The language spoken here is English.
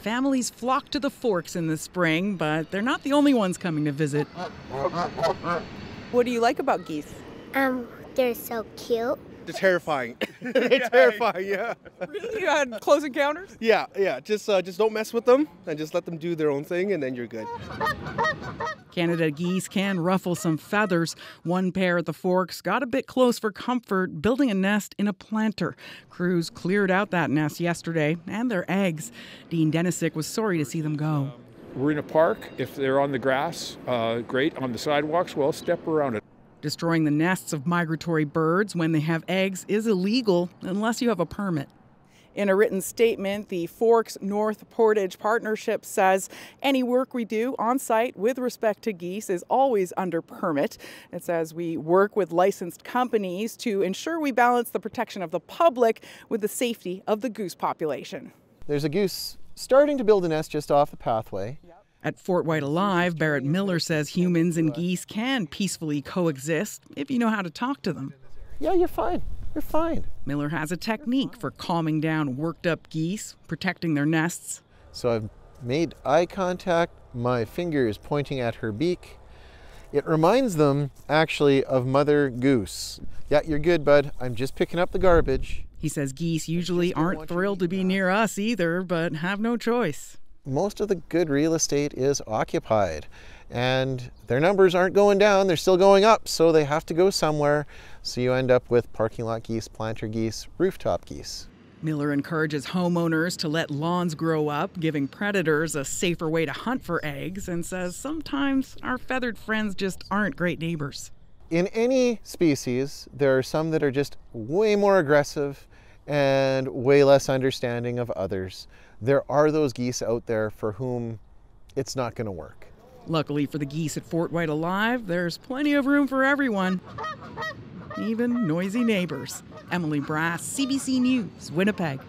Families flock to the Forks in the spring, but they're not the only ones coming to visit. What do you like about geese? Um, they're so cute. They're terrifying. They're terrifying. Yeah. Really? You had close encounters? Yeah. Yeah. Just uh, just don't mess with them and just let them do their own thing, and then you're good. Canada geese can ruffle some feathers. One pair at the Forks got a bit close for comfort, building a nest in a planter. Crews cleared out that nest yesterday and their eggs. Dean Denisick was sorry to see them go. We're in a park. If they're on the grass, uh, great. On the sidewalks, well, step around it. Destroying the nests of migratory birds when they have eggs is illegal unless you have a permit. In a written statement, the Forks North Portage Partnership says any work we do on site with respect to geese is always under permit. It says we work with licensed companies to ensure we balance the protection of the public with the safety of the goose population. There's a goose starting to build a nest just off the pathway. At FortWhyte Alive, Barrett Miller says humans and geese can peacefully coexist if you know how to talk to them. Yeah, you're fine. You're fine. Miller has a technique for calming down worked up geese, protecting their nests. So I've made eye contact. My finger is pointing at her beak. It reminds them actually of Mother Goose. Yeah, you're good, bud. I'm just picking up the garbage. He says geese usually aren't thrilled to be near us either, but have no choice. Most of the good real estate is occupied, and their numbers aren't going down, they're still going up, so they have to go somewhere. So you end up with parking lot geese, planter geese, rooftop geese. Miller encourages homeowners to let lawns grow up, giving predators a safer way to hunt for eggs, and says sometimes our feathered friends just aren't great neighbors. In any species, there are some that are just way more aggressive and way less understanding of others. There are those geese out there for whom it's not going to work. Luckily for the geese at FortWhyte Alive, there's plenty of room for everyone, even noisy neighbors. Emily Brass, CBC News, Winnipeg.